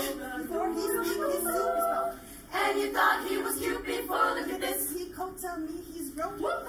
before he. And you thought he was cute before, look at this. He called on me, he's rolling.